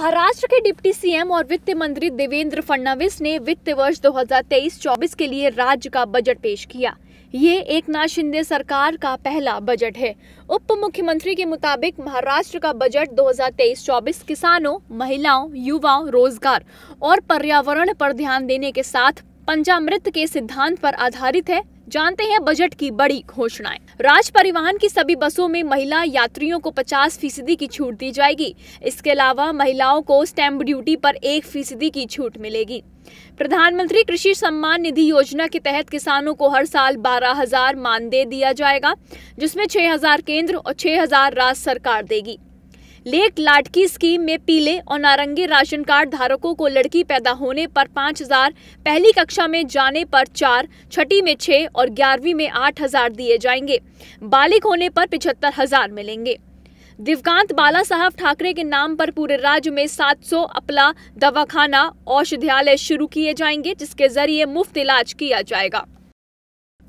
महाराष्ट्र के deputy CM और वित्त मंत्री देवेंद्र फडणवीस ने वित्त वर्ष 2023-24 के लिए राज्य का बजट पेश किया। ये एक नाथ शिंदे सरकार का पहला बजट है। उप मुख्यमंत्री के मुताबिक महाराष्ट्र का बजट 2023-24 किसानों, महिलाओं, युवाओं, रोज़गार और पर्यावरण पर ध्यान देने के साथ पंचामृत के सिद्धांत पर आधारित है। जानते हैं बजट की बड़ी घोषणाएँ। राज परिवहन की सभी बसों में महिला यात्रियों को 50 फ़ीसदी की छूट दी जाएगी। इसके अलावा महिलाओं को स्टैम्प ड्यूटी पर एक फ़ीसदी की छूट मिलेगी। प्रधानमंत्री कृषि सम्मान निधि योजना के तहत किसानों को हर साल बारह हज़ार मानदेय दिया जाएगा, जिसमें छह हज़ार केंद्र और छह हज़ार राज्य सरकार देगी। लेक लाटकी स्कीम में पीले और नारंगी राशन कार्ड धारकों को लड़की पैदा होने पर पाँच हज़ार, पहली कक्षा में जाने पर चार, छठी में छह और ग्यारहवीं में आठ हज़ार दिए जाएँगे। बालिक होने पर पिछहत्तर हज़ार मिलेंगे। दिवकांत बाला साहब ठाकरे के नाम पर पूरे राज्य में 700 अपला दवाखाना औषधालय शुरू किए जाएँगे, जिसके ज़रिए मुफ़्त इलाज किया जाएगा।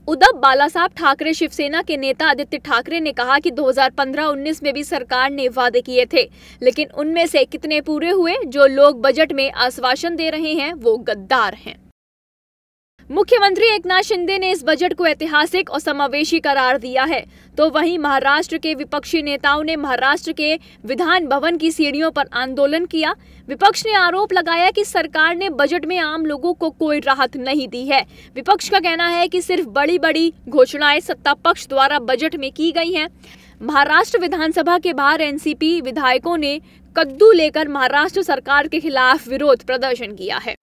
उद्धव बाला ठाकरे शिवसेना के नेता आदित्य ठाकरे ने कहा कि 2015-19 में भी सरकार ने वादे किए थे, लेकिन उनमें से कितने पूरे हुए जो लोग बजट में आश्वासन दे रहे हैं, वो गद्दार हैं। मुख्यमंत्री एकनाथ शिंदे ने इस बजट को ऐतिहासिक और समावेशी करार दिया है। तो वहीं महाराष्ट्र के विपक्षी नेताओं ने महाराष्ट्र के विधान भवन की सीढ़ियों पर आंदोलन किया। विपक्ष ने आरोप लगाया कि सरकार ने बजट में आम लोगों को कोई राहत नहीं दी है। विपक्ष का कहना है कि सिर्फ़ बड़ी बड़ी घोषणाएँ सत्ता पक्ष द्वारा बजट में की गई हैं। महाराष्ट्र विधानसभा के बाहर एनसीपी विधायकों ने कद्दू लेकर महाराष्ट्र सरकार के खिलाफ विरोध प्रदर्शन किया है।